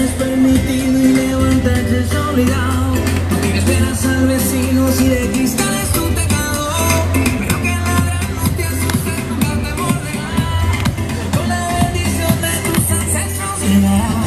es permitido y levantarse es obligado. No tienes penas al vecino si de cristal es tu pecado. Pero que ladra no te asustes, nunca te morderá. Con la bendición de tus ancestros llegará.